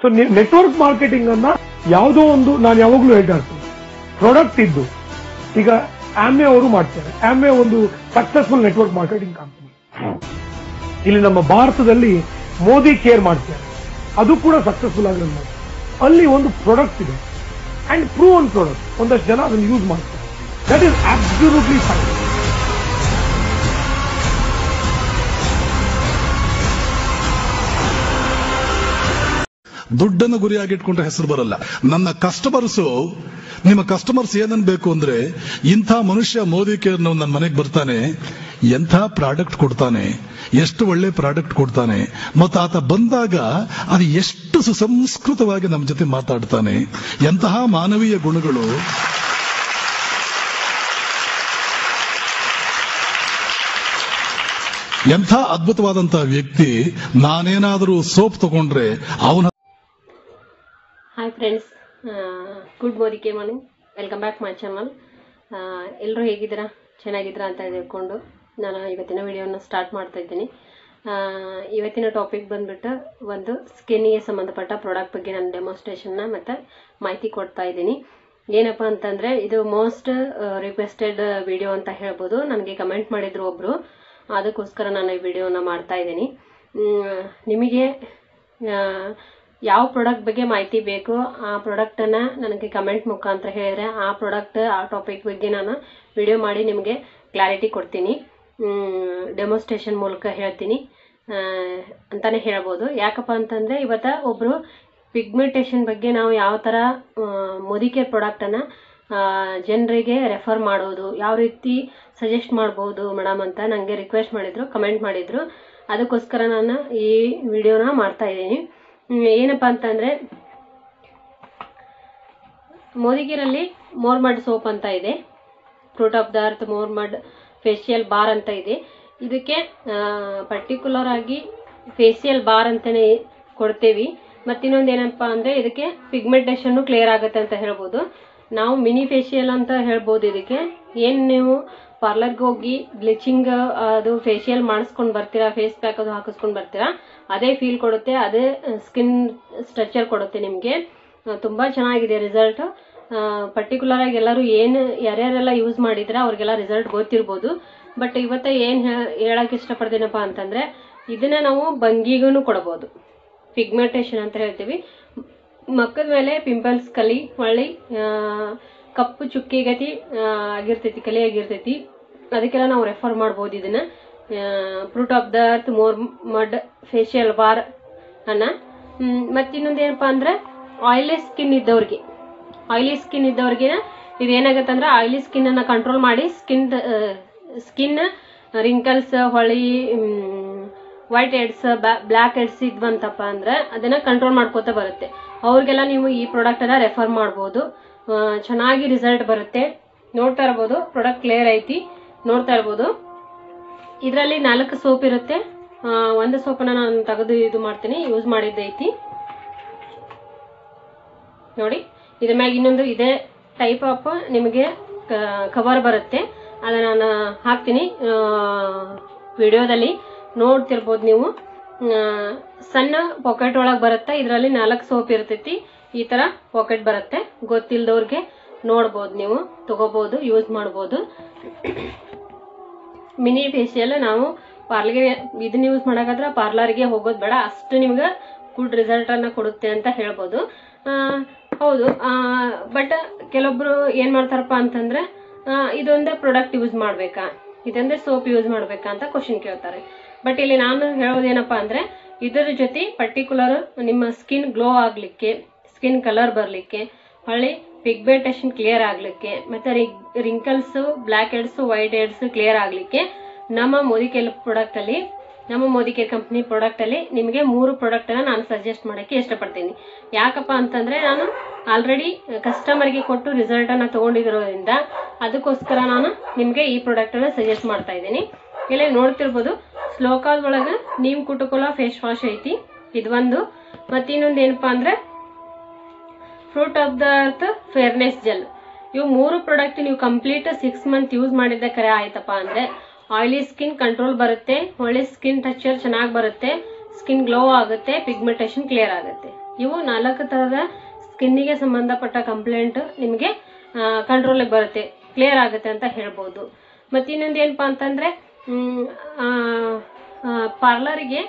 So network marketing ಅನ್ನ ಯಾವುದೋ ಒಂದು ನಾನು ಯಾವಾಗ್ಲೂ ಹೇಳ್ತಾ ಇರ್ತೀನಿ. ಪ್ರಾಡಕ್ಟ್ ಇದ್ದು, ಈಗ ಆಮೆ ಅವರು ಮಾಡ್ತಾರೆ. ಆಮೆ ಒಂದು ಸಕ್ಸಸ್ಫುಲ್ ನೆಟ್ವರ್ಕ್ ಮಾರ್ಕೆಟಿಂಗ್ ಕಂಪನಿ ಇಲ್ಲಿ ನಮ್ಮ ಭಾರತದಲ್ಲಿ ಮೋದಿ ಕೇರ್ ಮಾಡ್ತಾರೆ. ಅದು ಕೂಡ ಸಕ್ಸಸ್ಫುಲ್ ಆಗಿ ಅಲ್ಲಿ ಒಂದು ಪ್ರಾಡಕ್ಟ್ ಇದೆ. ಅಂಡ್ ಪ್ರೂವ್ ಒನ್ ಪ್ರಾಡಕ್ಟ್ ಒಂದಷ್ಟು ಜನ ಅದನ್ನು ಯೂಸ್ ಮಾಡ್ತಾರೆ. ದಟ್ ಈಸ್ ಅಬ್ಸಲ್ಯೂಟ್ಲಿ ಫೈನ್ ದುಡ್ಡನ್ನು ಗುರಿಯಾಗಿಟ್ಕೊಂಡ್ರೆ ಹೆಸರು ಬರಲ್ಲ. ನನ್ನ ಕಸ್ಟಮರ್ಸ್ ನಿಮ್ಮ ಕಸ್ಟಮರ್ಸ್ ಏನನ್ಬೇಕು ಅಂದ್ರೆ, ಇಂಥ ಮನುಷ್ಯ ಮೋದಿ ಕೇರ್ ನನ್ನ ಮನೆಗೆ ಬರ್ತಾನೆ, ಎಂಥ ಪ್ರಾಡಕ್ಟ್ ಕೊಡ್ತಾನೆ, ಎಷ್ಟು ಒಳ್ಳೆ ಪ್ರಾಡಕ್ಟ್ ಕೊಡ್ತಾನೆ, ಮತ್ತು ಆತ ಬಂದಾಗ ಅದು ಎಷ್ಟು ಸುಸಂಸ್ಕೃತವಾಗಿ ನಮ್ಮ ಜೊತೆ ಮಾತಾಡ್ತಾನೆ, ಎಂತಹ ಮಾನವೀಯ ಗುಣಗಳು. ಎಂಥ ಅದ್ಭುತವಾದಂತಹ ವ್ಯಕ್ತಿ, ನಾನೇನಾದರೂ ಸೋಪ್ ತಗೊಂಡ್ರೆ ಅವನ hi friends good morning morning welcome back my channel ಎಲ್ಲರೂ ಹೇಗಿದ್ದೀರಾ? ಚೆನ್ನಾಗಿದ್ದೀರಾ ಅಂತ ಹೇಳ್ಕೊಂಡು ನಾನು ಇವತ್ತಿನ ವಿಡಿಯೋನ ಸ್ಟಾರ್ಟ್ ಮಾಡ್ತಾ ಇದ್ದೀನಿ. ಇವತ್ತಿನ ಟಾಪಿಕ್ ಬಂದುಬಿಟ್ಟು ಒಂದು ಸ್ಕಿನ್ನಿಗೆ ಸಂಬಂಧಪಟ್ಟ ಪ್ರಾಡಕ್ಟ್ ಬಗ್ಗೆ ನಾನು ಡೆಮೋಸ್ಟ್ರೇಷನ್ನ ಮತ್ತು ಮಾಹಿತಿ ಕೊಡ್ತಾ ಇದ್ದೀನಿ. ಏನಪ್ಪ ಅಂತಂದರೆ, ಇದು ಮೋಸ್ಟ್ ರಿಕ್ವೆಸ್ಟೆಡ್ ವಿಡಿಯೋ ಅಂತ ಹೇಳ್ಬೋದು. ನನಗೆ ಕಮೆಂಟ್ ಮಾಡಿದ್ರು ಒಬ್ಬರು ಅದಕ್ಕೋಸ್ಕರ ನಾನು ಈ ವಿಡಿಯೋನ ಮಾಡ್ತಾ ಇದ್ದೀನಿ. ನಿಮಗೆ ಯಾವ ಪ್ರಾಡಕ್ಟ್ ಬಗ್ಗೆ ಮಾಹಿತಿ ಬೇಕು ಆ ಪ್ರಾಡಕ್ಟನ್ನು ನನಗೆ ಕಮೆಂಟ್ ಮುಖಾಂತರ ಹೇಳಿದರೆ ಆ ಪ್ರಾಡಕ್ಟ್ ಆ ಟಾಪಿಕ್ ಬಗ್ಗೆ ನಾನು ವಿಡಿಯೋ ಮಾಡಿ ನಿಮಗೆ ಕ್ಲಾರಿಟಿ ಕೊಡ್ತೀನಿ. ಡೆಮೋಸ್ಟ್ರೇಷನ್ ಮೂಲಕ ಹೇಳ್ತೀನಿ. ಅಂತಲೇ ಹೇಳ್ಬೋದು. ಯಾಕಪ್ಪ ಅಂತಂದರೆ ಇವತ್ತು ಒಬ್ಬರು ಪಿಗ್ಮೆಂಟೇಷನ್ ಬಗ್ಗೆ ನಾವು ಯಾವ ಥರ ಮೋದಿಕೆ ಪ್ರಾಡಕ್ಟನ್ನು ಜನರಿಗೆ ರೆಫರ್ ಮಾಡೋದು ಯಾವ ರೀತಿ ಸಜೆಸ್ಟ್ ಮಾಡ್ಬೋದು ಮೇಡಮ್ ಅಂತ ನನಗೆ ರಿಕ್ವೆಸ್ಟ್ ಮಾಡಿದರು ಕಮೆಂಟ್ ಮಾಡಿದರು. ಅದಕ್ಕೋಸ್ಕರ ನಾನು ಈ ವಿಡಿಯೋನ ಮಾಡ್ತಾ ಇದ್ದೀನಿ. ಹ್ಮ್, ಏನಪ್ಪ ಅಂತಂದ್ರೆ, ಮೋದಿಗಿರಲ್ಲಿ ಮೋರ್ಮಡ್ ಸೋಪ್ ಅಂತ ಇದೆ. Fruit of the earth moor mud facial bar ಅಂತ ಇದೆ. ಇದಕ್ಕೆ ಪರ್ಟಿಕ್ಯುಲರ್ ಆಗಿ ಫೇಶಿಯಲ್ ಬಾರ್ ಅಂತಲೇ ಕೊಡ್ತೇವೆ. ಮತ್ತಿನ್ನೊಂದು ಏನಪ್ಪ ಅಂದ್ರೆ, ಇದಕ್ಕೆ ಪಿಗ್ಮೆಂಟೇಷನ್ ಕ್ಲಿಯರ್ ಆಗುತ್ತೆ ಅಂತ ಹೇಳ್ಬೋದು. ನಾವು ಮಿನಿ ಫೇಶಿಯಲ್ ಅಂತ ಹೇಳ್ಬೋದು ಇದಕ್ಕೆ. ಏನು ನೀವು ಪಾರ್ಲರ್ಗೆ ಹೋಗಿ ಬ್ಲೀಚಿಂಗ್ ಅದು ಫೇಶಿಯಲ್ ಮಾಡಿಸ್ಕೊಂಡು ಬರ್ತೀರಾ ಫೇಸ್ ಪ್ಯಾಕ್ ಅದು ಹಾಕಿಸ್ಕೊಂಡು ಬರ್ತೀರಾ, ಅದೇ ಫೀಲ್ ಕೊಡುತ್ತೆ, ಅದೇ ಸ್ಕಿನ್ ಸ್ಟ್ರಕ್ಚರ್ ಕೊಡುತ್ತೆ ನಿಮಗೆ. ತುಂಬ ಚೆನ್ನಾಗಿದೆ ರಿಸಲ್ಟ್ ಪರ್ಟಿಕ್ಯುಲರ್ ಆಗಿ ಎಲ್ಲರೂ ಏನು, ಯಾರ್ಯಾರೆಲ್ಲ ಯೂಸ್ ಮಾಡಿದ್ರೆ ಅವ್ರಿಗೆಲ್ಲ ರಿಸಲ್ಟ್ ಗೊತ್ತಿರ್ಬೋದು. ಬಟ್ ಇವತ್ತು ಏನು ಹೇಳಕ್ಕೆ ಇಷ್ಟಪಡ್ತೀನಪ್ಪ ಅಂತಂದರೆ, ಇದನ್ನ ನಾವು ಬಂಗಿಗೂ ಕೊಡ್ಬೋದು. ಪಿಗ್ಮೆಂಟೇಷನ್ ಅಂತ ಹೇಳ್ತೀವಿ. ಮಕ್ಕದ ಮೇಲೆ ಪಿಂಪಲ್ಸ್ ಕಲಿ ಹೊಳ್ಳಿ ಕಪ್ಪು ಚುಕ್ಕೆ ಗತಿ ಆಗಿರ್ತೈತಿ, ಕಲೆ ಆಗಿರ್ತೈತಿ. ಅದಕ್ಕೆಲ್ಲ ನಾವು ರೆಫರ್ ಮಾಡ್ಬೋದು ಇದನ್ನ. Fruit of the earth moor mud facial bar ಅನ್ನ. ಮತ್ತಿನ್ನೊಂದು ಏನಪ್ಪಾ ಅಂದ್ರೆ ಆಯಿಲಿ ಸ್ಕಿನ್ ಇದ್ದವ್ರಿಗೆ. ಆಯಿಲಿ ಸ್ಕಿನ್ ಇದ್ದವ್ರಿಗೆ ಇದೇನಾಗತ್ತೆ ಅಂದ್ರೆ ಆಯಿಲಿ ಸ್ಕಿನ್ ಅನ್ನ ಕಂಟ್ರೋಲ್ ಮಾಡಿ ಸ್ಕಿನ್ ಸ್ಕಿನ್ ರಿಂಕಲ್ಸ್ ಹೊಳಿ ವೈಟ್ ಹೆಡ್ಸ್ ಬ್ಲ್ಯಾಕ್ ಹೆಡ್ಸ್ ಇದ್ವಂತಪ್ಪ ಅಂದ್ರೆ, ಅದನ್ನ ಕಂಟ್ರೋಲ್ ಮಾಡ್ಕೋತಾ ಬರುತ್ತೆ. ಅವ್ರಿಗೆಲ್ಲ ನೀವು ಈ ಪ್ರಾಡಕ್ಟ್ ಅನ್ನ ರೆಫರ್ ಮಾಡ್ಬೋದು. ಚೆನ್ನಾಗಿ ರಿಸಲ್ಟ್ ಬರುತ್ತೆ. ನೋಡ್ತಾ ಇರ್ಬೋದು ಪ್ರಾಡಕ್ಟ್ ಕ್ಲಿಯರ್ ಐತಿ. ನೋಡ್ತಾ ಇರ್ಬೋದು. ಇದರಲ್ಲಿ ನಾಲ್ಕು ಸೋಪ್ ಇರುತ್ತೆ. ಒಂದು ಸೋಪನ್ನ ನಾನು ತೆಗೆದು ಇದು ಮಾಡ್ತೀನಿ ಯೂಸ್ ಮಾಡಿದ್ದೈತಿ ನೋಡಿ, ಇದ್ರ ಮ್ಯಾಗ ಇನ್ನೊಂದು ಇದೇ ಟೈಪ್ ಆಫ್ ನಿಮಗೆ ಕವರ್ ಬರುತ್ತೆ. ಅದನ್ನ ನಾನು ಹಾಕ್ತೀನಿ ವಿಡಿಯೋದಲ್ಲಿ. ನೋಡ್ತಿರ್ಬೋದು ನೀವು. ಸಣ್ಣ ಪಾಕೆಟ್ ಒಳಗೆ ಬರುತ್ತೆ. ಇದರಲ್ಲಿ ನಾಲ್ಕು ಸೋಪ್ ಇರ್ತೈತಿ. ಈ ಥರ ಪಾಕೆಟ್ ಬರುತ್ತೆ. ಗೊತ್ತಿಲ್ಲದವ್ರಿಗೆ ನೋಡ್ಬೋದು ನೀವು ತಗೋಬಹುದು ಯೂಸ್ ಮಾಡ್ಬೋದು. ಮಿನಿ ಫೇಶಿಯಲ್ ನಾವು ಪಾರ್ಲರ್ಗೆ ಇದನ್ನ ಯೂಸ್ ಮಾಡೋಕ್ಕಾದ್ರೆ ಪಾರ್ಲರ್ಗೆ ಹೋಗೋದು ಬೇಡ. ಅಷ್ಟು ನಿಮ್ಗೆ ಗುಡ್ ರಿಸಲ್ಟ್ ಅನ್ನ ಕೊಡುತ್ತೆ ಅಂತ ಹೇಳ್ಬೋದು. ಹೌದು. ಬಟ್ ಕೆಲವೊಬ್ರು ಏನ್ ಮಾಡ್ತಾರಪ್ಪ ಅಂತಂದ್ರೆ ಇದೊಂದೇ ಪ್ರಾಡಕ್ಟ್ ಯೂಸ್ ಮಾಡ್ಬೇಕಾ? ಇದೊಂದೇ ಸೋಪ್ ಯೂಸ್ ಮಾಡ್ಬೇಕಾ ಅಂತ ಕ್ವಶನ್ ಕೇಳ್ತಾರೆ. ಬಟ್ ಇಲ್ಲಿ ನಾನು ಹೇಳೋದೇನಪ್ಪ ಅಂದ್ರೆ, ಇದರ ಜೊತೆ ಪರ್ಟಿಕ್ಯುಲರ್ ನಿಮ್ಮ ಸ್ಕಿನ್ ಗ್ಲೋ ಆಗ್ಲಿಕ್ಕೆ ಸ್ಕಿನ್ ಕಲರ್ ಬರಲಿಕ್ಕೆ, ಹೊಳ್ಳಿ ಪಿಗ್ಮೆಂಟೇಷನ್ ಕ್ಲಿಯರ್ ಆಗ್ಲಿಕ್ಕೆ, ಮತ್ತೆ wrinkles black heads white heads clear ಆಗಲಿಕ್ಕೆ, ನಮ್ಮ ಮೋದಿಕೇರ್ ಪ್ರಾಡಕ್ಟ್ ಅಲ್ಲಿ, ನಮ್ಮ ಮೋದಿಕೇರ್ ಕಂಪ್ನಿ ಪ್ರಾಡಕ್ಟ್ ಅಲ್ಲಿ ನಿಮಗೆ ಮೂರು ಪ್ರಾಡಕ್ಟ್ ಅನ್ನ ನಾನು ಸಜೆಸ್ಟ್ ಮಾಡಕ್ಕೆ ಇಷ್ಟಪಡ್ತೀನಿ. ಯಾಕಪ್ಪ ಅಂತಂದ್ರೆ ನಾನು ಆಲ್ರೆಡಿ ಕಸ್ಟಮರ್ಗೆ ಕೊಟ್ಟು ರಿಸಲ್ಟ್ ಅನ್ನ ತಗೊಂಡಿರೋದ್ರಿಂದ ಅದಕ್ಕೋಸ್ಕರ ನಾನು ನಿಮಗೆ ಈ ಪ್ರಾಡಕ್ಟ್ ಅನ್ನ ಸಜೆಸ್ಟ್ ಮಾಡ್ತಾ ಇದ್ದೀನಿ. ಇಲ್ಲಿ ನೋಡ್ತಿರ್ಬೋದು ಸ್ಲೋಕಾಲ್ ಒಳಗೆ ನೀಮ್ ಕುಟುಕುಲ ಫೇಸ್ ವಾಶ್ ಐತಿ ಇದೊಂದು ಮತ್ತೆ ಇನ್ನೊಂದು ಏನಪ್ಪಾ ಅಂದ್ರೆ fruit of the earth fairness gel ಇವು ಮೂರು ಪ್ರಾಡಕ್ಟ್ ನೀವು ಕಂಪ್ಲೀಟ್ ಸಿಕ್ಸ್ ಮಂತ್ ಯೂಸ್ ಮಾಡಿದ್ದೆ ಕರೆ ಆಯ್ತಪ್ಪ ಅಂದ್ರೆ ಆಯಿಲಿ ಸ್ಕಿನ್ ಕಂಟ್ರೋಲ್ ಬರುತ್ತೆ, ಒಳ್ಳೆ ಸ್ಕಿನ್ ಟೆಕ್ಸ್ಚರ್ ಚೆನ್ನಾಗಿ ಬರುತ್ತೆ ಸ್ಕಿನ್ ಗ್ಲೋ ಆಗುತ್ತೆ ಪಿಗ್ಮೆಂಟೇಷನ್ ಕ್ಲಿಯರ್ ಆಗುತ್ತೆ. ಇವು ನಾಲ್ಕು ಥರದ ಸ್ಕಿನ್ನಿಗೆ ಸಂಬಂಧಪಟ್ಟ ಕಂಪ್ಲೇಂಟ್ ನಿಮಗೆ ಕಂಟ್ರೋಲಿಗೆ ಬರುತ್ತೆ ಕ್ಲಿಯರ್ ಆಗುತ್ತೆ ಅಂತ ಹೇಳ್ಬೋದು. ಮತ್ತು ಇನ್ನೊಂದು ಏನಪ್ಪ ಅಂತಂದರೆ ಪಾರ್ಲರಿಗೆ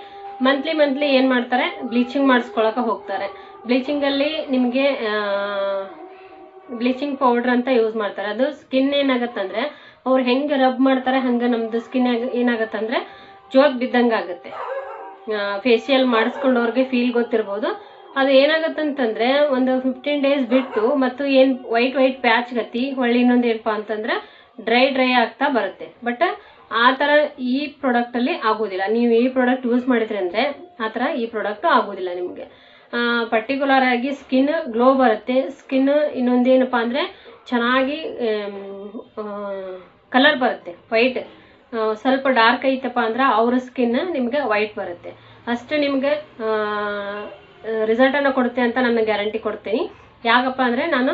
ಮಂತ್ಲಿ ಮಂತ್ಲಿ ಏನು ಮಾಡ್ತಾರೆ ಬ್ಲೀಚಿಂಗ್ ಮಾಡಿಸ್ಕೊಳಕ್ಕೆ ಹೋಗ್ತಾರೆ. ಬ್ಲೀಚಿಂಗಲ್ಲಿ ನಿಮಗೆ ಬ್ಲೀಚಿಂಗ್ ಪೌಡರ್ ಅಂತ ಯೂಸ್ ಮಾಡ್ತಾರೆ. ಅದು ಸ್ಕಿನ್ ಏನಾಗತ್ತಂದ್ರೆ, ಅವ್ರು ಹೆಂಗೆ ರಬ್ ಮಾಡ್ತಾರೆ, ಹಂಗೆ ನಮ್ದು ಸ್ಕಿನ್ ಏನಾಗತ್ತಂದ್ರೆ ಜೋತ್ ಬಿದ್ದಂಗೆ ಆಗುತ್ತೆ. ಫೇಶಿಯಲ್ ಮಾಡಿಸ್ಕೊಂಡವ್ರಿಗೆ ಫೀಲ್ ಗೊತ್ತಿರ್ಬೋದು. ಅದು ಏನಾಗತ್ತಂತಂದ್ರೆ, ಒಂದು ಫಿಫ್ಟೀನ್ ಡೇಸ್ ಬಿಟ್ಟು ಮತ್ತು ಏನು ವೈಟ್ ವೈಟ್ ಪ್ಯಾಚ್ ಗತಿ, ಹೊಳ್ಳಿ ಇನ್ನೊಂದು ಏನಪ್ಪಾ ಅಂತಂದ್ರೆ ಡ್ರೈ ಡ್ರೈ ಆಗ್ತಾ ಬರುತ್ತೆ. ಬಟ್ ಆ ಥರ ಈ ಪ್ರಾಡಕ್ಟಲ್ಲಿ ಆಗೋದಿಲ್ಲ. ನೀವು ಈ ಪ್ರಾಡಕ್ಟ್ ಯೂಸ್ ಮಾಡಿದ್ರಿ ಅಂದರೆ ಆ ಥರ ಈ ಪ್ರಾಡಕ್ಟು ಆಗೋದಿಲ್ಲ ನಿಮಗೆ. ಪರ್ಟಿಕ್ಯುಲರ್ ಆಗಿ ಸ್ಕಿನ್ ಗ್ಲೋ ಬರುತ್ತೆ. ಸ್ಕಿನ್ ಇನ್ನೊಂದೇನಪ್ಪ ಅಂದರೆ ಚೆನ್ನಾಗಿ ಕಲರ್ ಬರುತ್ತೆ ವೈಟ್ ಸ್ವಲ್ಪ ಡಾರ್ಕ್ ಐತಪ್ಪ ಅಂದ್ರೆ ಅವ್ರ ಸ್ಕಿನ್ ನಿಮಗೆ ವೈಟ್ ಬರುತ್ತೆ. ಅಷ್ಟು ನಿಮಗೆ ರಿಸಲ್ಟನ್ನು ಕೊಡುತ್ತೆ ಅಂತ ನಾನು ಗ್ಯಾರಂಟಿ ಕೊಡ್ತೀನಿ. ಯಾಕಪ್ಪ ಅಂದರೆ ನಾನು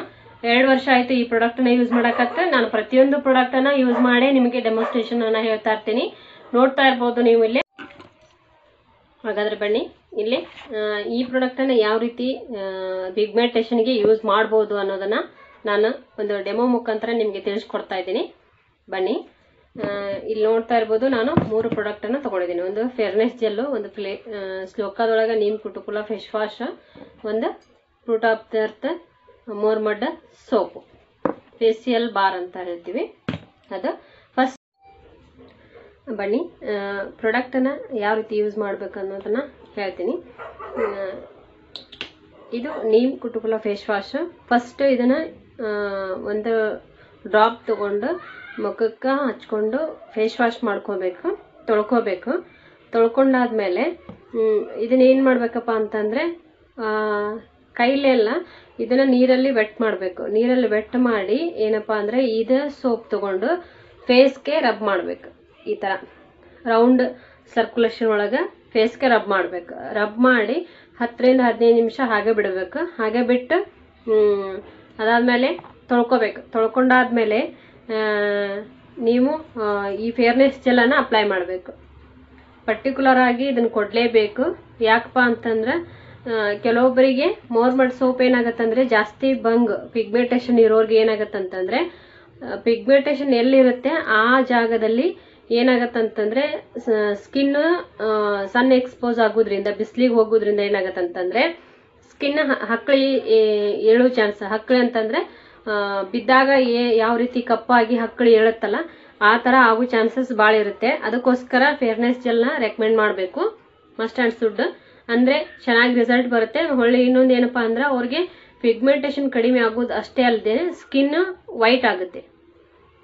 ಎರಡು ವರ್ಷ ಆಯಿತು ಈ ಪ್ರಾಡಕ್ಟನ್ನ ಯೂಸ್ ಮಾಡಕತ್ತ. ನಾನು ಪ್ರತಿಯೊಂದು ಪ್ರಾಡಕ್ಟನ್ನು ಯೂಸ್ ಮಾಡಿ ನಿಮಗೆ ಡೆಮೋಸ್ಟ್ರೇಷನ್ ಅನ್ನ ಹೇಳ್ತಾ ಇರ್ತೀನಿ. ನೋಡ್ತಾ ಇರ್ಬೋದು ನೀವು ಇಲ್ಲಿ. ಹಾಗಾದ್ರೆ ಬನ್ನಿ. ಇಲ್ಲಿ ಈ ಪ್ರಾಡಕ್ಟನ್ನು ಯಾವ ರೀತಿ ಬಿಗ್ ಪಿಗ್ಮೆಂಟೇಷನ್ಗೆ ಯೂಸ್ ಮಾಡ್ಬೋದು ಅನ್ನೋದನ್ನ ನಾನು ಒಂದು ಡೆಮೋ ಮುಖಾಂತರ ನಿಮಗೆ ತಿಳಿಸ್ಕೊಡ್ತಾ ಇದ್ದೀನಿ. ಬನ್ನಿ. ಇಲ್ಲಿ ನೋಡ್ತಾ ಇರ್ಬೋದು ನಾನು ಮೂರು ಪ್ರಾಡಕ್ಟನ್ನು ತಗೊಂಡಿದ್ದೀನಿ. ಒಂದು ಫೇರ್ನೆಸ್ ಜೆಲ್ಲು ಒಂದು ಫ್ಲೇ ಸ್ಲೋಕಾದೊಳಗೆ ನೀಮ್ ಕುಟುಕುಲ ಫೇಸ್ ವಾಶ್ ಒಂದು fruit of the earth moor mud soap facial bar ಅಂತ ಹೇಳ್ತೀವಿ. ಅದು ಬನ್ನಿ. ಪ್ರಾಡಕ್ಟನ್ನು ಯಾವ ರೀತಿ ಯೂಸ್ ಮಾಡಬೇಕು ಅನ್ನೋದನ್ನು ಹೇಳ್ತೀನಿ ಇದು ನೀಮ್ ಕುಟುಕುಲ ಫೇಸ್ ವಾಶ್ ಫಸ್ಟ್ ಇದನ್ನು ಒಂದು ಡ್ರಾಪ್ ತೊಗೊಂಡು ಮುಖಕ್ಕೆ ಹಚ್ಕೊಂಡು ಫೇಸ್ ವಾಶ್ ಮಾಡ್ಕೋಬೇಕು, ತೊಳ್ಕೋಬೇಕು. ತೊಳ್ಕೊಂಡಾದ್ಮೇಲೆ ಇದನ್ನೇನು ಮಾಡಬೇಕಪ್ಪ ಅಂತಂದರೆ ಕೈಲೆಲ್ಲ ಇದನ್ನು ನೀರಲ್ಲಿ ವೆಟ್ ಮಾಡಬೇಕು. ನೀರಲ್ಲಿ ವೆಟ್ ಮಾಡಿ ಏನಪ್ಪ ಅಂದರೆ ಇದು ಸೋಪ್ ತೊಗೊಂಡು ಫೇಸ್ಗೆ ರಬ್ ಮಾಡಬೇಕು. ಈ ತರ ರೌಂಡ್ ಸರ್ಕ್ಯುಲೇಷನ್ ಒಳಗೆ ಫೇಸ್ಗೆ ರಬ್ ಮಾಡಬೇಕು. ರಬ್ ಮಾಡಿ ಹತ್ತರಿಂದ ಹದಿನೈದು ನಿಮಿಷ ಹಾಗೆ ಬಿಡಬೇಕು. ಹಾಗೆ ಬಿಟ್ಟು ಅದಾದ್ಮೇಲೆ ತೊಳ್ಕೊಬೇಕು. ತೊಳ್ಕೊಂಡಾದ್ಮೇಲೆ ನೀವು ಈ ಫೇರ್ನೆಸ್ ಜೆಲ್ಲನ್ನು ಅಪ್ಲೈ ಮಾಡಬೇಕು. ಪರ್ಟಿಕ್ಯುಲರ್ ಆಗಿ ಇದನ್ನ ಕೊಡಲೇಬೇಕು. ಯಾಕಪ್ಪ ಅಂತಂದ್ರೆ ಕೆಲವೊಬ್ಬರಿಗೆ ಮೋರ್ಮಡ್ ಸೋಪ್ ಏನಾಗತ್ತಂದ್ರೆ ಜಾಸ್ತಿ ಬಂಗ್ ಪಿಗ್ಮೆಂಟೇಷನ್ ಇರೋರ್ಗೆ ಏನಾಗತ್ತಂತಂದ್ರೆ ಪಿಗ್ಮೆಂಟೇಷನ್ ಎಲ್ಲಿರುತ್ತೆ? ಆ ಜಾಗದಲ್ಲಿ ಏನಾಗತ್ತಂತಂದ್ರೆ ಸ್ಕಿನ್ ಸನ್ ಎಕ್ಸ್ಪೋಸ್ ಆಗೋದ್ರಿಂದ, ಬಿಸಿಲಿಗೆ ಹೋಗೋದ್ರಿಂದ ಏನಾಗತ್ತಂತಂದ್ರೆ ಸ್ಕಿನ್ ಹಕ್ಕಳಿ ಏಳು ಚಾನ್ಸ್ ಹಕ್ಕಳಿ ಅಂತಂದ್ರೆ ಬಿದ್ದಾಗ ಏ- ಯಾವ ರೀತಿ ಕಪ್ಪಾಗಿ ಹಕ್ಕಳಿ ಏಳುತ್ತಲ್ಲ, ಆ ಥರ ಆಗೋ ಚಾನ್ಸಸ್ ಭಾಳ ಇರುತ್ತೆ. ಅದಕ್ಕೋಸ್ಕರ ಫೇರ್ನೆಸ್ ಜೆಲ್ನ ರೆಕಮೆಂಡ್ ಮಾಡಬೇಕು ಮಸ್ಟ್ ಆ್ಯಂಡ್ ಸುಡ್ ಅಂದ್ರೆ, ಚೆನ್ನಾಗಿ ರಿಸಲ್ಟ್ ಬರುತ್ತೆ. ಹೊಳ್ಳಿ ಇನ್ನೊಂದು ಏನಪ್ಪಾ ಅಂದ್ರೆ, ಅವ್ರಿಗೆ ಪಿಗ್ಮೆಂಟೇಷನ್ ಕಡಿಮೆ ಆಗೋದು ಅಷ್ಟೇ ಅಲ್ಲದೆ ಸ್ಕಿನ್ ವೈಟ್ ಆಗುತ್ತೆ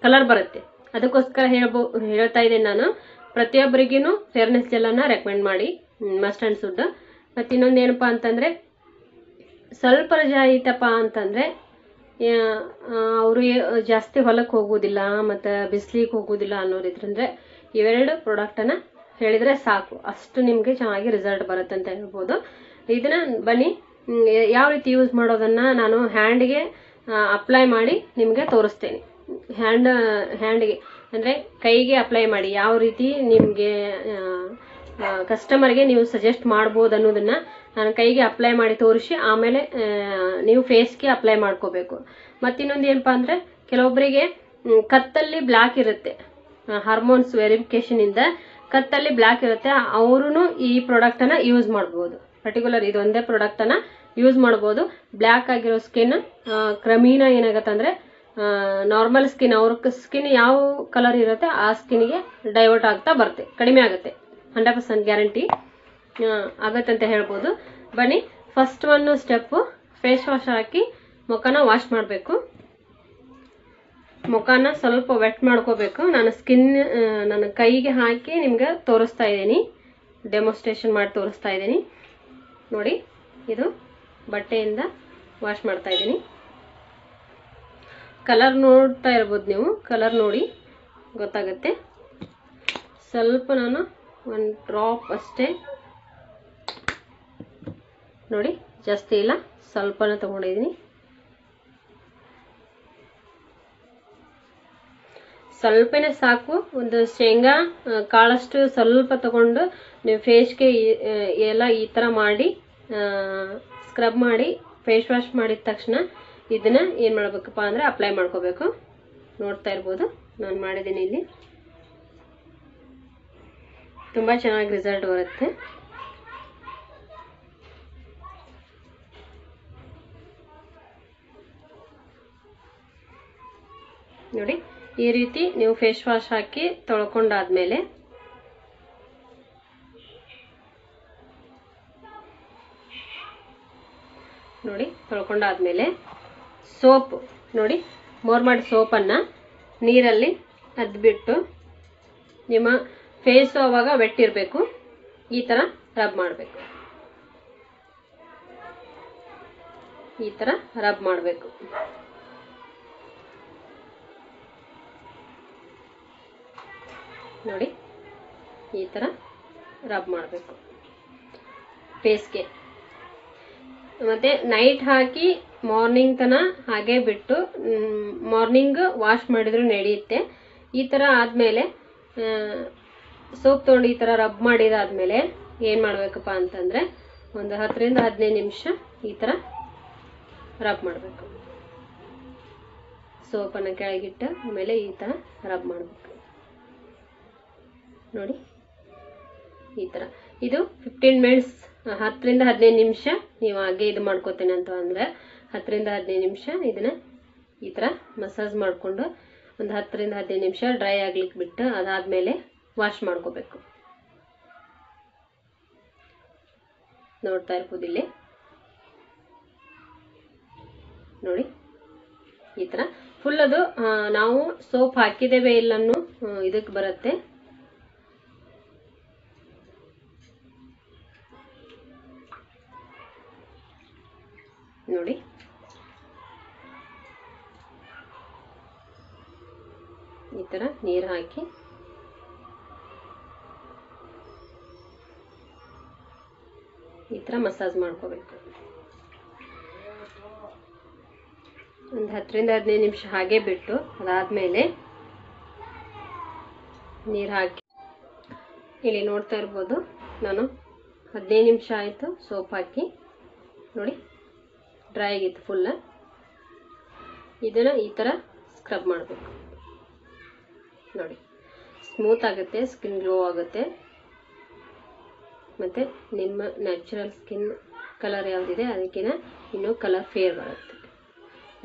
ಕಲರ್ ಬರುತ್ತೆ. ಅದಕ್ಕೋಸ್ಕರ ಹೇಳ್ಬೋ, ಹೇಳ್ತಾ ಇದ್ದೇನೆ ನಾನು. ಪ್ರತಿಯೊಬ್ಬರಿಗೂ ಫೇರ್ನೆಸ್ ಜೆಲ್ಲನ್ನು ರೆಕಮೆಂಡ್ ಮಾಡಿ ಮಸ್ಟ್ ಆ್ಯಂಡ್ ಸುಡ್ ಮತ್ತು ಇನ್ನೊಂದು ಏನಪ್ಪ ಅಂತಂದರೆ, ಸ್ವಲ್ಪ ರಜಾ ಐತಪ್ಪ ಅಂತಂದರೆ ಅವರು ಜಾಸ್ತಿ ಹೊಲಕ್ಕೆ ಹೋಗೋದಿಲ್ಲ, ಮತ್ತು ಬಿಸಿಲಿಗೆ ಹೋಗೋದಿಲ್ಲ ಅನ್ನೋರಿದ್ರಂದರೆ, ಇವೆರಡು ಪ್ರಾಡಕ್ಟನ್ನು ಹೇಳಿದರೆ ಸಾಕು. ಅಷ್ಟು ನಿಮಗೆ ಚೆನ್ನಾಗಿ ರಿಸಲ್ಟ್ ಬರುತ್ತೆ ಅಂತ ಹೇಳ್ಬೋದು. ಇದನ್ನು ಬನ್ನಿ ಯಾವ ರೀತಿ ಯೂಸ್ ಮಾಡೋದನ್ನು ನಾನು ಹ್ಯಾಂಡಿಗೆ ಅಪ್ಲೈ ಮಾಡಿ ನಿಮಗೆ ತೋರಿಸ್ತೇನೆ. ಹ್ಯಾಂಡ್ ಹ್ಯಾಂಡ್ಗೆ ಅಂದರೆ ಕೈಗೆ ಅಪ್ಲೈ ಮಾಡಿ, ಯಾವ ರೀತಿ ನಿಮಗೆ ಕಸ್ಟಮರ್ಗೆ ನೀವು ಸಜೆಸ್ಟ್ ಮಾಡ್ಬೋದು ಅನ್ನೋದನ್ನು ನಾನು ಕೈಗೆ ಅಪ್ಲೈ ಮಾಡಿ ತೋರಿಸಿ, ಆಮೇಲೆ ನೀವು ಫೇಸ್ಗೆ ಅಪ್ಲೈ ಮಾಡ್ಕೋಬೇಕು. ಮತ್ತಿನ್ನೊಂದು ಏನಪ್ಪ ಅಂದರೆ ಕೆಲವೊಬ್ಬರಿಗೆ ಕತ್ತಲ್ಲಿ ಬ್ಲ್ಯಾಕ್ ಇರುತ್ತೆ. ಹಾರ್ಮೋನ್ಸ್ ವೆರಿಫಿಕೇಷನಿಂದ ಕತ್ತಲ್ಲಿ ಬ್ಲ್ಯಾಕ್ ಇರುತ್ತೆ ಅವರು ಈ ಪ್ರಾಡಕ್ಟನ್ನು ಯೂಸ್ ಮಾಡ್ಬೋದು. ಪರ್ಟಿಕ್ಯುಲರ್ ಇದೊಂದೇ ಪ್ರಾಡಕ್ಟನ್ನು ಯೂಸ್ ಮಾಡ್ಬೋದು. ಬ್ಲ್ಯಾಕ್ ಆಗಿರೋ ಸ್ಕಿನ್ ಕ್ರಮೇಣ ಏನಾಗತ್ತೆ ಅಂದ್ರೆ ನಾರ್ಮಲ್ ಸ್ಕಿನ್ ಅವ್ರ ಸ್ಕಿನ್ ಯಾವ ಕಲರ್ ಇರುತ್ತೆ, ಆ ಸ್ಕಿನ್ಗೆ ಡೈವರ್ಟ್ ಆಗ್ತಾ ಬರುತ್ತೆ, ಕಡಿಮೆ ಆಗುತ್ತೆ. ಹಂಡ್ರೆಡ್ ಪರ್ಸೆಂಟ್ ಗ್ಯಾರಂಟಿ ಆಗುತ್ತೆ ಅಂತ ಹೇಳ್ಬೋದು. ಬನ್ನಿ ಫಸ್ಟ್ ಒಂದು ಸ್ಟೆಪ್ಪು ಫೇಸ್ ವಾಶ್ ಹಾಕಿ ಮುಖನ ವಾಶ್ ಮಾಡಬೇಕು. ಮುಖನ ಸ್ವಲ್ಪ ವೆಟ್ ಮಾಡ್ಕೋಬೇಕು. ನಾನು ಸ್ಕಿನ್ ನನ್ನ ಕೈಗೆ ಹಾಕಿ ನಿಮ್ಗೆ ತೋರಿಸ್ತಾ ಇದ್ದೀನಿ. ಡೆಮೋಸ್ಟ್ರೇಷನ್ ಮಾಡಿ ತೋರಿಸ್ತಾ ಇದ್ದೀನಿ. ನೋಡಿ, ಇದು ಬಟ್ಟೆಯಿಂದ ವಾಶ್ ಮಾಡ್ತಾ ಇದ್ದೀನಿ. ಕಲರ್ ನೋಡ್ತಾ ಇರ್ಬೋದು ನೀವು. ಕಲರ್ ನೋಡಿ. ಗೊತ್ತಾಗುತ್ತೆ? ಸ್ವಲ್ಪ ನಾನು ಒಂದು ಡ್ರಾಪ್ ಅಷ್ಟೇ. ನೋಡಿ, ಜಾಸ್ತಿ ಇಲ್ಲ. ಸ್ವಲ್ಪನ ತಗೊಂಡಿದ್ದೀನಿ. ಸ್ವಲ್ಪನೇ ಸಾಕು. ಒಂದು ಶೇಂಗಾ ಕಾಳಷ್ಟು ಸ್ವಲ್ಪ ತಗೊಂಡು ನೀವು ಫೇಸ್ಗೆ ಎಲ್ಲ ಈ ಥರ ಮಾಡಿ ಸ್ಕ್ರಬ್ ಮಾಡಿ ಫೇಸ್ ವಾಶ್ ಮಾಡಿದ ತಕ್ಷಣ ಇದನ್ನ ಏನು ಮಾಡ್ಬೇಕಪ್ಪ ಅಂದ್ರೆ ಅಪ್ಲೈ ಮಾಡ್ಕೋಬೇಕು. ನೋಡ್ತಾ ಇರ್ಬೋದು. ನಾನು ಮಾಡಿದ್ದೀನಿ ಇಲ್ಲಿ. ತುಂಬ ಚೆನ್ನಾಗಿ ರಿಸಲ್ಟ್ ಬರುತ್ತೆ. ನೋಡಿ, ಈ ರೀತಿ ನೀವು ಫೇಸ್ ವಾಶ್ ಹಾಕಿ ತೊಳ್ಕೊಂಡಾದ್ಮೇಲೆ ನೋಡಿ, ತೊಳ್ಕೊಂಡಾದ್ಮೇಲೆ ಸೋಪ್ ನೋಡಿ ಮೋರ್ಮಾಡ್ ಸೋಪನ್ನು ನೀರಲ್ಲಿ ಅದ್ಬಿಟ್ಟು ನಿಮ್ಮ ಫೇಸು ಅವಾಗ ವೆಟ್ಟಿರಬೇಕು. ಈ ಥರ ರಬ್ ಮಾಡಬೇಕು. ಈ ಥರ ರಬ್ ಮಾಡಬೇಕು. ನೋಡಿ, ಈ ಥರ ರಬ್ ಮಾಡಬೇಕು. ಫೇಸ್ಗೆ ಮತ್ತು ನೈಟ್ ಹಾಕಿ ಮಾರ್ನಿಂಗ್ ತನ ಹಾಗೆ ಬಿಟ್ಟು ಮಾರ್ನಿಂಗ್ ವಾಶ್ ಮಾಡಿದ್ರು ನಡೆಯುತ್ತೆ. ಈ ಥರ ಆದಮೇಲೆ ಸೋಪ್ ತೊಗೊಂಡು ಈ ಥರ ರಬ್ ಮಾಡಿದಾದ್ಮೇಲೆ ಏನು ಮಾಡಬೇಕಪ್ಪ ಅಂತಂದರೆ, ಒಂದು ಹತ್ತರಿಂದ ಹದಿನೈದು ನಿಮಿಷ ಈ ಥರ ರಬ್ ಮಾಡಬೇಕು. ಸೋಪನ್ನು ಕೆಳಗಿಟ್ಟು ಆಮೇಲೆ ಈ ಥರ ರಬ್ ಮಾಡಬೇಕು. ನೋಡಿ, ಈ ಥರ ಇದು ಫಿಫ್ಟೀನ್ ಮಿನಿಟ್ಸ್ ಹತ್ತರಿಂದ ಹದಿನೈದು ನಿಮಿಷ ನೀವು ಹಾಗೆ ಇದು ಮಾಡ್ಕೋತೇನೆ ಅಂತ ಅಂದರೆ ಹತ್ತರಿಂದ ಹದಿನೈದು ನಿಮಿಷ ಇದನ್ನ ಈ ಥರ ಮಸಾಜ್ ಮಾಡಿಕೊಂಡು ಒಂದು ಹತ್ತರಿಂದ ಹದಿನೈದು ನಿಮಿಷ ಡ್ರೈ ಆಗ್ಲಿಕ್ಕೆ ಬಿಟ್ಟು ಅದಾದಮೇಲೆ ವಾಶ್ ಮಾಡ್ಕೋಬೇಕು. ನೋಡ್ತಾ ಇರ್ಬೋದು ಇಲ್ಲಿ. ನೋಡಿ, ಈ ಥರ ಫುಲ್ ಅದು ನಾವು ಸೋಪ್ ಹಾಕಿದ್ದೇವೆ ಇಲ್ಲನ್ನು ಇದಕ್ಕೆ ಬರುತ್ತೆ. ನೋಡಿ ಥರ ನೀರು ಹಾಕಿ. ಈ ಥರ ಮಸಾಜ್ ಮಾಡ್ಕೋಬೇಕು. ಒಂದು ಹತ್ತರಿಂದ ಹದಿನೈದು ನಿಮಿಷ ಹಾಗೆ ಬಿಟ್ಟು ಅದಾದಮೇಲೆ ನೀರು ಹಾಕಿ. ಇಲ್ಲಿ ನೋಡ್ತಾ ಇರ್ಬೋದು, ನಾನು ಹದಿನೈದು ನಿಮಿಷ ಆಯಿತು ಸೋಪ್ ಹಾಕಿ. ನೋಡಿ, ಡ್ರೈ ಆಗಿತ್ತು ಫುಲ್ಲ ಇದನ್ನು ಈ ಥರ ಸ್ಕ್ರಬ್ ಮಾಡಬೇಕು. ನೋಡಿ. ಸ್ಮೂತ್ ಆಗುತ್ತೆ ಸ್ಕಿನ್ ಗ್ಲೋ ಆಗುತ್ತೆ. ಮತ್ತು ನಿಮ್ಮ ನ್ಯಾಚುರಲ್ ಸ್ಕಿನ್ ಕಲರ್ ಯಾವುದಿದೆ ಅದಕ್ಕಿಂತ ಇನ್ನೂ ಕಲರ್ ಫೇರ್ ಬರುತ್ತೆ.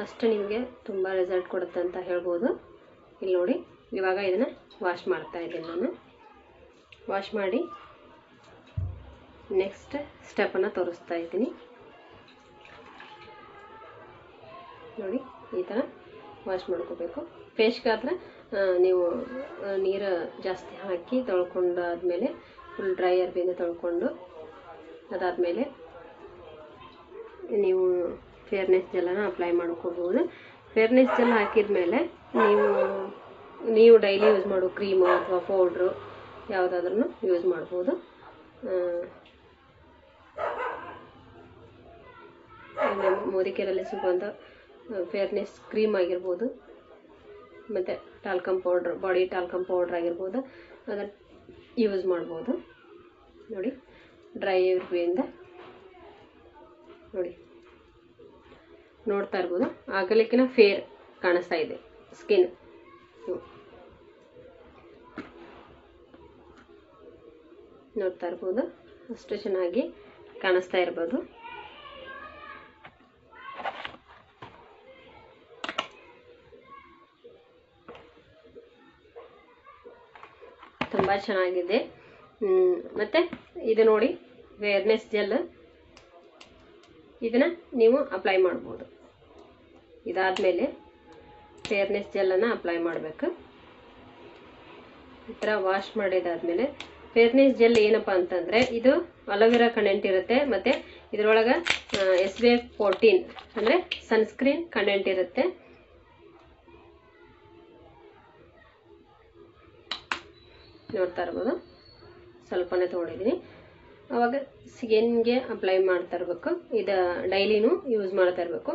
ಅಷ್ಟು ನಿಮಗೆ ತುಂಬ ರಿಸಲ್ಟ್ ಕೊಡುತ್ತೆ ಅಂತ ಹೇಳ್ಬೋದು. ಇಲ್ಲಿ ನೋಡಿ, ಇವಾಗ ಇದನ್ನು ವಾಶ್ ಮಾಡ್ತಾ ಇದ್ದೀನಿ ನಾನು. ವಾಶ್ ಮಾಡಿ ನೆಕ್ಸ್ಟ್ ಸ್ಟೆಪನ್ನು ತೋರಿಸ್ತಾ ಇದ್ದೀನಿ. ನೋಡಿ, ಈ ಥರ ವಾಶ್ ಮಾಡ್ಕೋಬೇಕು. ಫೇಸ್ಗಾದ್ರೆ ನೀವು ನೀರು ಜಾಸ್ತಿ ಹಾಕಿ ತೊಳ್ಕೊಂಡಾದ್ಮೇಲೆ ಫುಲ್ ಡ್ರೈ ಅರ್ಬಿಂದ ತೊಳ್ಕೊಂಡು, ಅದಾದಮೇಲೆ ನೀವು ಫೇರ್ನೆಸ್ ಜೆಲ್ಲನ ಅಪ್ಲೈ ಮಾಡ್ಕೋಬೋದು. ಫೇರ್ನೆಸ್ ಜೆಲ್ ಹಾಕಿದ ಮೇಲೆ ನೀವು ನೀವು ಡೈಲಿ ಯೂಸ್ ಮಾಡೋ ಕ್ರೀಮು ಅಥವಾ ಪೌಡ್ರು ಯಾವುದಾದ್ರೂ ಯೂಸ್ ಮಾಡ್ಬೋದು. ಮೋದಿ ಕೇರಲ್ಲಿ ಸಿಗುವಂಥ ಫೇರ್ನೆಸ್ ಕ್ರೀಮ್ ಆಗಿರ್ಬೋದು, ಮತ್ತು talcum powder body talcum powder ಆಗಿರ್ಬೋದು, ಅದನ್ನು ಯೂಸ್ ಮಾಡ್ಬೋದು. ನೋಡಿ ಡ್ರೈ ಇರ್ಬಿಯಿಂದ ನೋಡಿ, ನೋಡ್ತಾ ಇರ್ಬೋದು. ಆಗಲಿಕ್ಕಿನ ಫೇರ್ ಕಾಣಿಸ್ತಾ ಇದೆ ಸ್ಕಿನ್ ನೋಡ್ತಾ ಇರ್ಬೋದು, ಅಷ್ಟು ಚೆನ್ನಾಗಿ ಕಾಣಿಸ್ತಾ ಇರ್ಬೋದು. ತುಂಬ ಚೆನ್ನಾಗಿದೆ. ಮತ್ತೆ ಇದು ನೋಡಿ ವೇರ್ನೆಸ್ ಜೆಲ್ ಇದನ್ನ ನೀವು ಅಪ್ಲೈ ಮಾಡ್ಬೋದು. ಇದಾದಮೇಲೆ ಫೇರ್ನೆಸ್ ಜೆಲ್ಲನ್ನು ಅಪ್ಲೈ ಮಾಡಬೇಕು. ಈ ಥರ ವಾಶ್ ಮಾಡಿದಾದ್ಮೇಲೆ ಫೇರ್ನೆಸ್ ಜೆಲ್ ಏನಪ್ಪ ಅಂತಂದರೆ, ಇದು ಅಲೋವೆರಾ ಕಂಡೆಂಟ್ ಇರುತ್ತೆ, ಮತ್ತು ಇದರೊಳಗೆ ಎಸ್ ಬಿ ಎಫ್ ಫೋರ್ಟೀನ್ ಅಂದರೆ ಸನ್ಸ್ಕ್ರೀನ್ ಕಂಡೆಂಟ್ ಇರುತ್ತೆ. ನೋಡ್ತಾ ಇರ್ಬೋದು. ಸ್ವಲ್ಪನೇ ತೊಗೊಂಡಿದ್ದೀನಿ ಅವಾಗ ಸ್ಕಿನ್ಗೆ ಅಪ್ಲೈ ಮಾಡ್ತಾ ಇರಬೇಕು. ಇದು ಡೈಲಿನೂ ಯೂಸ್ ಮಾಡ್ತಾ ಇರಬೇಕು.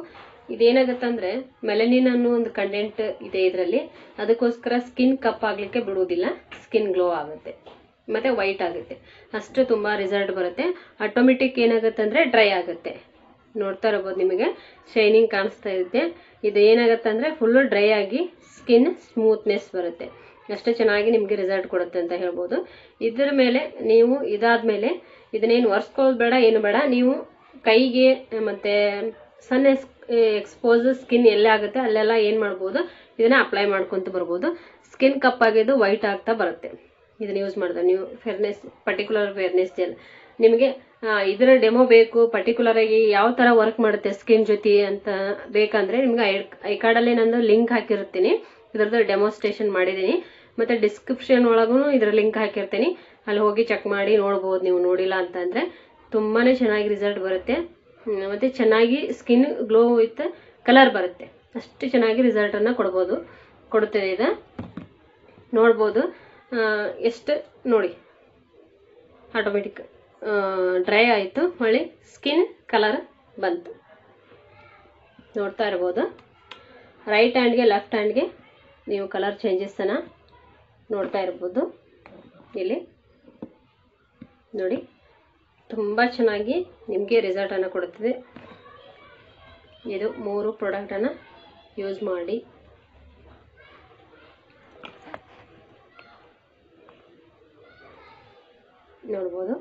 ಇದೇನಾಗುತ್ತೆ ಅಂದರೆ ಮೆಲನಿನ್ ಅನ್ನೋ ಒಂದು ಕಂಟೆಂಟ್ ಇದೆ ಇದರಲ್ಲಿ. ಅದಕ್ಕೋಸ್ಕರ ಸ್ಕಿನ್ ಕಪ್ಪಾಗಲಿಕ್ಕೆ ಬಿಡುವುದಿಲ್ಲ. ಸ್ಕಿನ್ ಗ್ಲೋ ಆಗುತ್ತೆ. ಮತ್ತು ವೈಟ್ ಆಗುತ್ತೆ. ಅಷ್ಟು ತುಂಬ ರಿಸಲ್ಟ್ ಬರುತ್ತೆ. ಆಟೋಮೆಟಿಕ್ ಏನಾಗುತ್ತೆ ಅಂದರೆ ಡ್ರೈ ಆಗುತ್ತೆ. ನೋಡ್ತಾ ಇರ್ಬೋದು ನಿಮಗೆ. ಶೈನಿಂಗ್ ಕಾಣಿಸ್ತಾ ಇರುತ್ತೆ. ಇದು ಏನಾಗುತ್ತೆ ಅಂದರೆ ಫುಲ್ಲು ಡ್ರೈ ಆಗಿ ಸ್ಕಿನ್ ಸ್ಮೂತ್ನೆಸ್ ಬರುತ್ತೆ. ಅಷ್ಟೇ ಚೆನ್ನಾಗಿ ನಿಮಗೆ ರಿಸಲ್ಟ್ ಕೊಡುತ್ತೆ ಅಂತ ಹೇಳ್ಬೋದು. ಇದ್ರ ಮೇಲೆ ನೀವು ಇದಾದ್ಮೇಲೆ ಇದನ್ನೇನು ಒರೆಸ್ಕೊಳ್ಳೋದು ಬೇಡ, ಏನು ಬೇಡ. ನೀವು ಕೈಗೆ, ಮತ್ತೆ ಸನ್ ಎಕ್ಸ್ಪೋಸ್ ಸ್ಕಿನ್ ಎಲ್ಲೇ ಆಗುತ್ತೆ ಅಲ್ಲೆಲ್ಲ ಏನ್ ಮಾಡ್ಬೋದು, ಇದನ್ನ ಅಪ್ಲೈ ಮಾಡ್ಕೊಂತ ಬರ್ಬೋದು. ಸ್ಕಿನ್ ಕಪ್ಪಾಗಿದ್ದು ವೈಟ್ ಆಗ್ತಾ ಬರುತ್ತೆ. ಇದನ್ನ ಯೂಸ್ ಮಾಡಿದ್ರೆ ನೀವು ಫೇರ್ನೆಸ್ ಪರ್ಟಿಕ್ಯುಲರ್ ಫೇರ್ನೆಸ್ ಜೆಲ್ ನಿಮಗೆ ಇದರ ಡೆಮೋ ಬೇಕು ಪರ್ಟಿಕ್ಯುಲರ್ ಆಗಿ ಯಾವ ತರ ವರ್ಕ್ ಮಾಡುತ್ತೆ ಸ್ಕಿನ್ ಜೊತೆ ಅಂತ ಬೇಕಂದ್ರೆ ನಿಮ್ಗೆ ಐ ಕಾರ್ಡಲ್ಲಿ ನಾನು ಲಿಂಕ್ ಹಾಕಿರ್ತೀನಿ ಇದ್ರದ್ದು ಡೆಮೋಸ್ಟ್ರೇಷನ್ ಮಾಡಿದ್ದೀನಿ. ಮತ್ತೆ ಡಿಸ್ಕ್ರಿಪ್ಷನ್ ಒಳಗೂ ಇದರ ಲಿಂಕ್ ಹಾಕಿರ್ತೀನಿ. ಅಲ್ಲಿ ಹೋಗಿ ಚೆಕ್ ಮಾಡಿ ನೋಡ್ಬೋದು ನೀವು ನೋಡಿಲ್ಲ ಅಂತಂದರೆ ತುಂಬಾ ಚೆನ್ನಾಗಿ ರಿಸಲ್ಟ್ ಬರುತ್ತೆ. ಮತ್ತು ಚೆನ್ನಾಗಿ ಸ್ಕಿನ್ ಗ್ಲೋ ವಿತ್ ಕಲರ್ ಬರುತ್ತೆ. ಅಷ್ಟು ಚೆನ್ನಾಗಿ ರಿಸಲ್ಟನ್ನು ಕೊಡ್ಬೋದು. ಕೊಡುತ್ತದೆ ಇದು. ನೋಡ್ಬೋದು. ಎಷ್ಟು ನೋಡಿ. ಆಟೋಮೆಟಿಕ್ ಡ್ರೈ ಆಯಿತು. ಹೊಳ್ಳಿ ಸ್ಕಿನ್ ಕಲರ್ ಬಂತು. ನೋಡ್ತಾ ಇರ್ಬೋದು. ರೈಟ್ ಹ್ಯಾಂಡ್ಗೆ ಲೆಫ್ಟ್ ಹ್ಯಾಂಡ್ಗೆ ನೀವು ಕಲರ್ ಚೇಂಜಸ್ಸನ್ನು ನೋಡ್ತಾ ಇರ್ಬೋದು. ಇಲ್ಲಿ. ನೋಡಿ, ತುಂಬ ಚೆನ್ನಾಗಿ ನಿಮಗೆ ರಿಸಲ್ಟನ್ನು ಕೊಡುತ್ತದೆ. ಇದು ಮೂರು ಪ್ರಾಡಕ್ಟನ್ನು ಯೂಸ್ ಮಾಡಿ. ನೋಡ್ಬೋದು.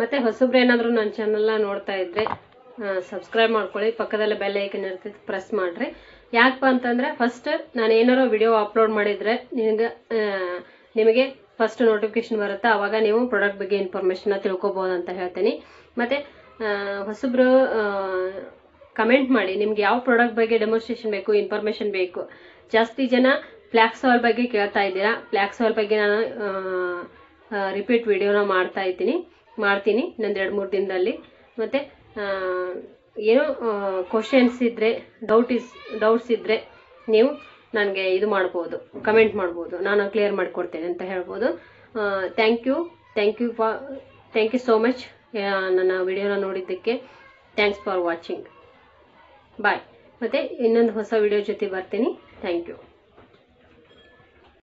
ಮತ್ತೆ ಹೊಸಬ್ರು ಏನಾದರೂ ನನ್ನ ಚಾನಲ್ನ ನೋಡ್ತಾ ಇದ್ರೆ ಸಬ್ಸ್ಕ್ರೈಬ್ ಮಾಡ್ಕೊಳ್ಳಿ. ಪಕ್ಕದಲ್ಲೇ ಬೆಲ್ ಐಕನ್ ಇರ್ತೈತೆ ಪ್ರೆಸ್ ಮಾಡ್ರಿ. ಯಾಕಪ್ಪ ಅಂತಂದ್ರೆ ಫಸ್ಟ್ ನಾನು ಏನಾರೋ ವಿಡಿಯೋ ಅಪ್ಲೋಡ್ ಮಾಡಿದ್ರೆ ನಿಮ್ಗೆ ನಿಮಗೆ ಫಸ್ಟ್ ನೋಟಿಫಿಕೇಶನ್ ಬರುತ್ತೆ. ಅವಾಗ ನೀವು ಪ್ರಾಡಕ್ಟ್ ಬಗ್ಗೆ ಇನ್ಫಾರ್ಮೇಷನ್ನ ತಿಳ್ಕೊಬಹುದು ಅಂತ ಹೇಳ್ತೀನಿ. ಮತ್ತೆ ಹೊಸಬ್ರು ಕಮೆಂಟ್ ಮಾಡಿ. ನಿಮ್ಗೆ ಯಾವ ಪ್ರಾಡಕ್ಟ್ ಬಗ್ಗೆ ಡೆಮೋನ್ಸ್ಟ್ರೇಷನ್ ಬೇಕು ಇನ್ಫಾರ್ಮೇಷನ್ ಬೇಕು? ಜಾಸ್ತಿ ಜನ ಫ್ಲ್ಯಾಕ್ಸ್ ಆಯಿಲ್ ಬಗ್ಗೆ ಕೇಳ್ತಾ ಇದ್ದೀರಾ? ಫ್ಲ್ಯಾಕ್ಸ್ ಆಯಿಲ್ ಬಗ್ಗೆ ನಾನು ರಿಪೀಟ್ ವಿಡಿಯೋನ ಮಾಡ್ತಾ ಇದ್ದೀನಿ. ಮಾಡ್ತೀನಿ. ನಂದು ಎರಡು ಮೂರು ದಿನದಲ್ಲಿ. ಮತ್ತೆ ಏನೋ ಕ್ವಶನ್ಸ್ ಇದ್ರೆ ಡೌಟ್ ಇಸ್ ಡೌಟ್ಸ್ ಇದ್ರೆ ನೀವು ನನಗೆ ಇದು ಮಾಡ್ಬೋದು ಕಮೆಂಟ್ ಮಾಡ್ಬೋದು, ನಾನು ಕ್ಲಿಯರ್ ಮಾಡಿಕೊಡ್ತೇನೆ ಅಂತ ಹೇಳ್ಬೋದು. Thank you thank you for thank you so much ನನ್ನ ವಿಡಿಯೋನ ನೋಡಿದ್ದಕ್ಕೆ ಥ್ಯಾಂಕ್ಸ್ ಫಾರ್ ವಾಚಿಂಗ್ ಬಾಯ್ ಮತ್ತು ಇನ್ನೊಂದು ಹೊಸ ವಿಡಿಯೋ ಜೊತೆ ಬರ್ತೀನಿ. Thank you